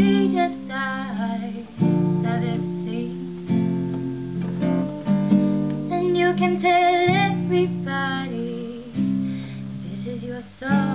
sweetest eyes I've ever seen. And you can tell everybody this is your song.